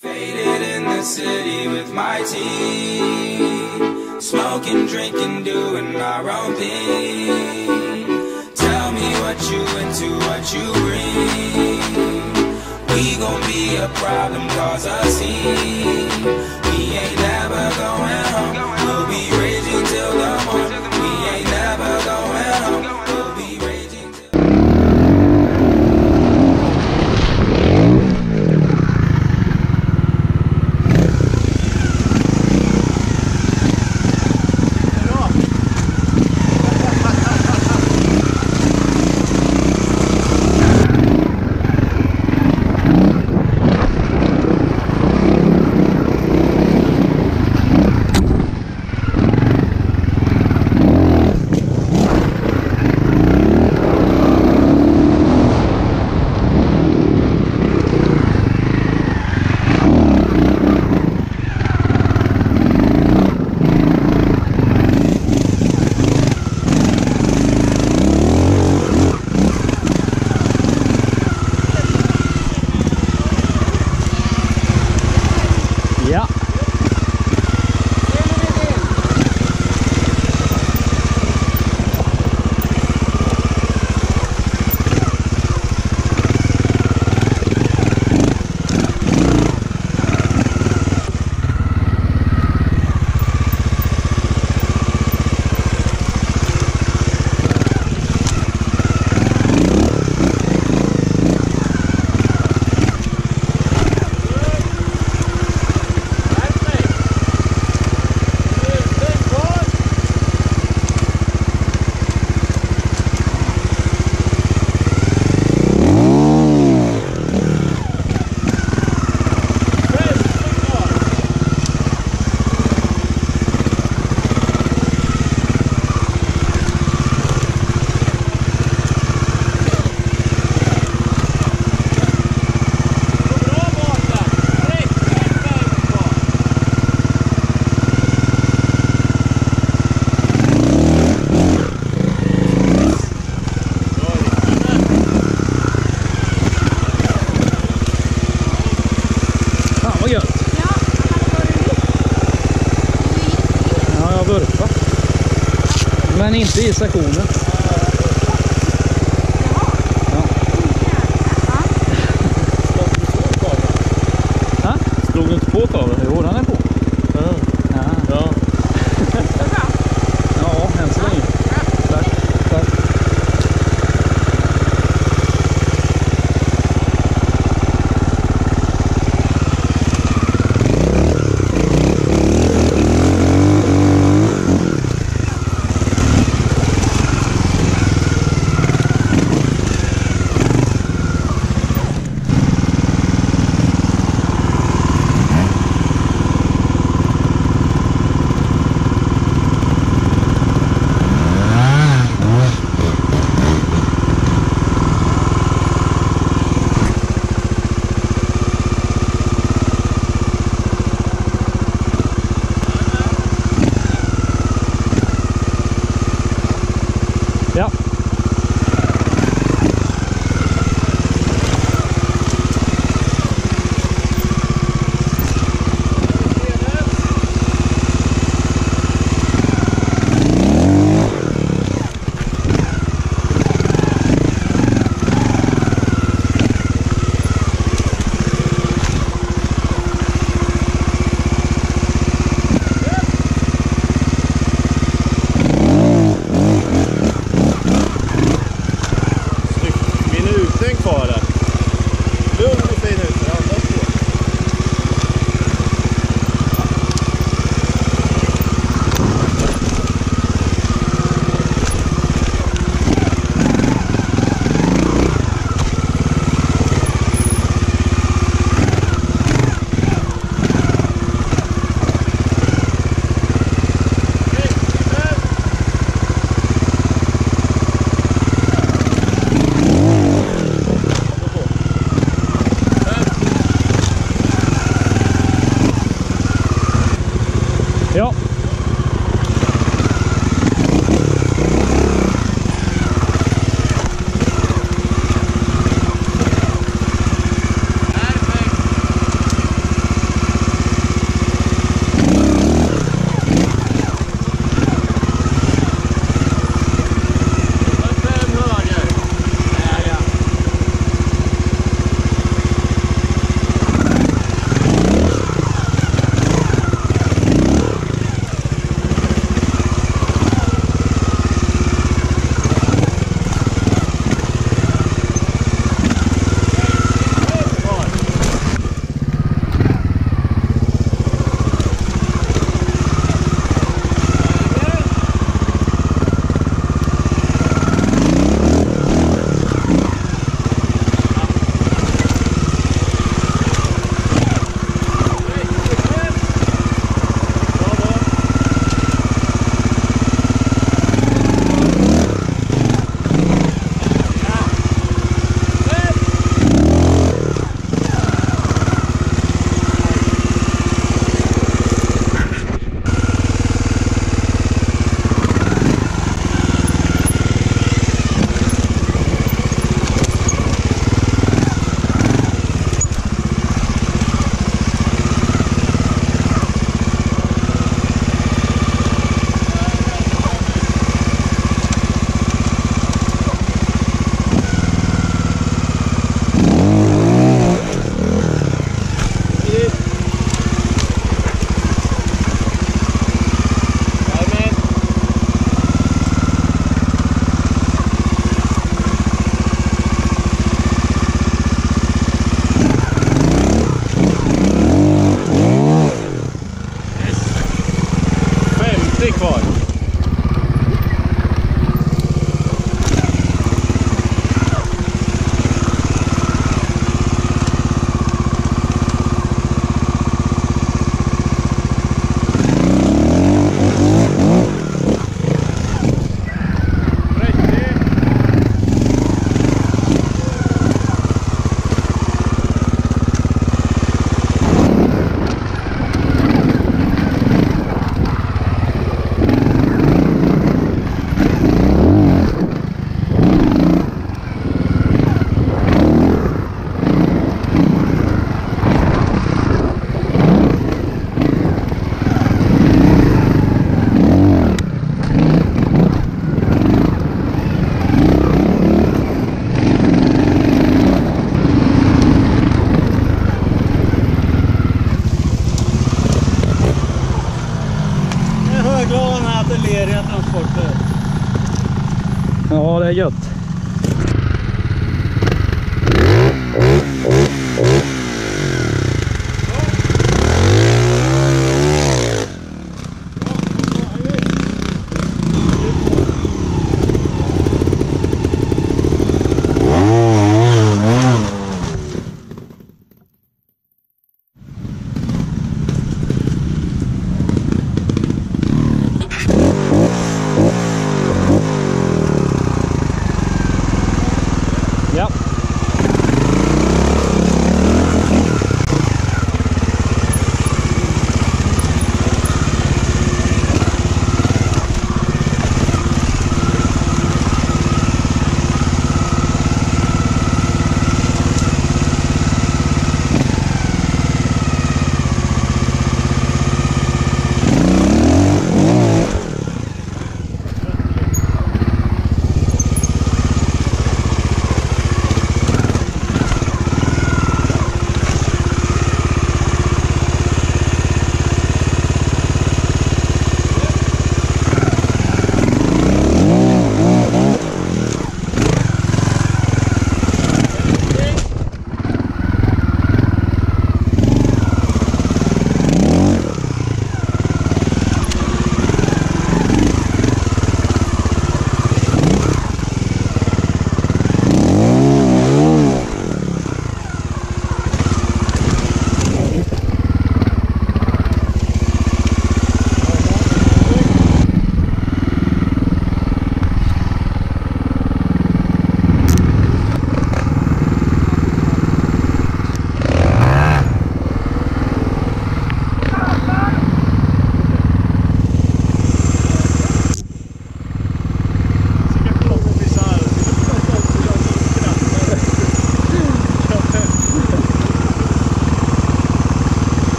Faded in the city with my team. Smoking, drinking, doing our own thing. Tell me what you into, what you bring. We gon' be a problem, cause a scene. Det är stationen. Ja. Slog du inte på kabeln? Jo, den är på. Super.